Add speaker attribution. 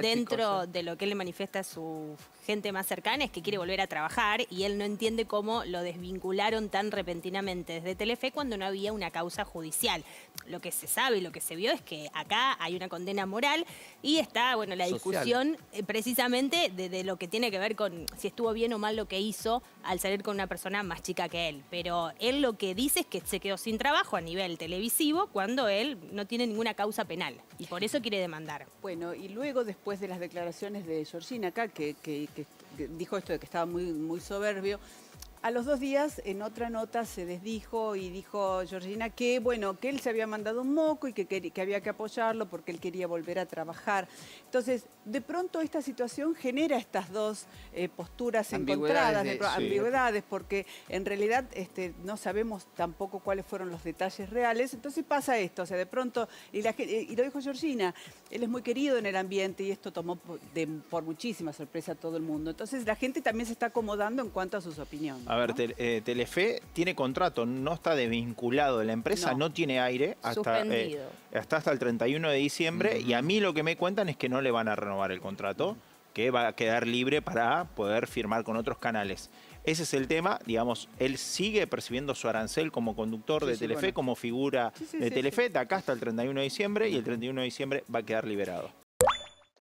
Speaker 1: dentro de lo que él le manifiesta a su gente más cercana es que quiere volver a trabajar y él no entiende cómo lo desvincularon tan repentinamente desde Telefe cuando no había una causa judicial. Lo que se sabe y lo que se vio es que acá hay una condena moral y está, bueno, la discusión eh, precisamente de, de lo que tiene que ver con si estuvo bien o mal lo que hizo al salir con una persona más chica que él. Pero él lo que dice es que se quedó sin trabajo a nivel televisivo cuando él no tiene ninguna causa penal y por eso quiere demandar.
Speaker 2: Bueno, y luego después de las declaraciones de Georgina acá, que, dijo esto de que estaba muy soberbio, a los dos días en otra nota se desdijo y dijo Georgina que, bueno, que él se había mandado un moco y que, que había que apoyarlo porque él quería volver a trabajar. Entonces, de pronto esta situación genera estas dos eh, posturas encontradas,
Speaker 3: de-
Speaker 2: de pro-
Speaker 3: sí.
Speaker 2: ambigüedades, porque en realidad este, no sabemos tampoco cuáles fueron los detalles reales. Entonces pasa esto, o sea, de pronto, y, la gen- y lo dijo Georgina, él es muy querido en el ambiente y esto tomó de- por muchísima sorpresa a todo el mundo. Entonces la gente también se está acomodando en cuanto a sus opiniones.
Speaker 4: A ver. Tel- eh, Telefe tiene contrato, no está desvinculado de la empresa,
Speaker 2: No.
Speaker 4: no, tiene aire hasta, eh, hasta, hasta el 31 de diciembre y a mí lo que me cuentan es que no le van a renovar el contrato, que va a quedar libre para poder firmar con otros canales. Ese es el tema, digamos, él sigue percibiendo su arancel como conductor
Speaker 2: Sí,
Speaker 4: de
Speaker 2: sí,
Speaker 4: Telefe,
Speaker 2: bueno.
Speaker 4: como figura
Speaker 2: Sí,
Speaker 4: de Telefe, de acá hasta el 31 de diciembre y el 31 de diciembre va a quedar liberado.